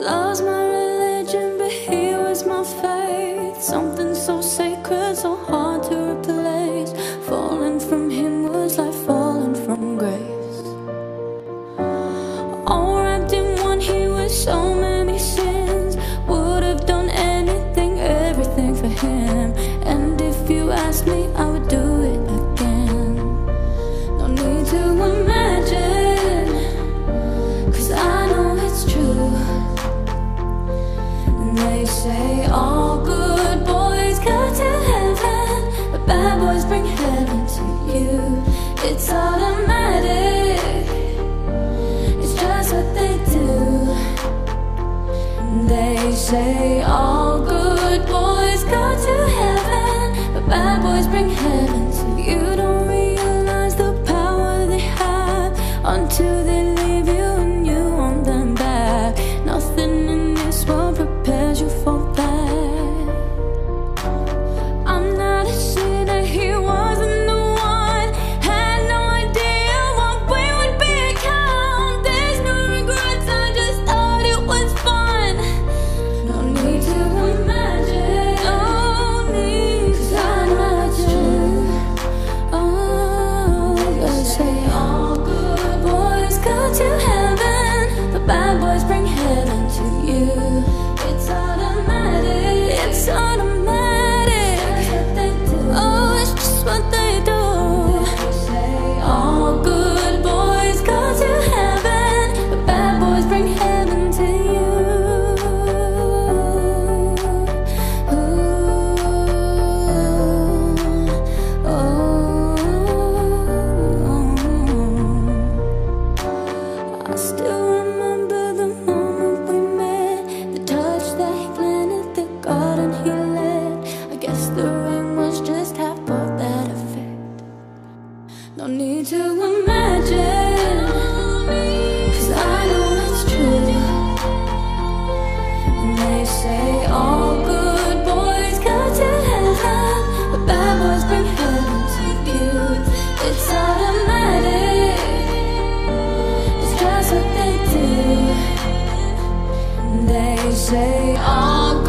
lost my religion, but he was my faith. Something so sacred, so hard to replace. Falling from him was like falling from grace. All wrapped in one, he was so many sins. Would have done anything, everything for him. And if you ask me, I would do it again. No need to imagine, cause I know it's true. They say all good boys go to heaven, but bad boys bring heaven to you. It's automatic, it's just what they do. They say all good boys go to heaven, but bad boys bring heaven to you. Don't realize the power they have until they Need to imagine, 'cause I know it's true. And they say all good boys go to heaven, but bad boys bring heaven to you. It's automatic, it's just what they do. And they say all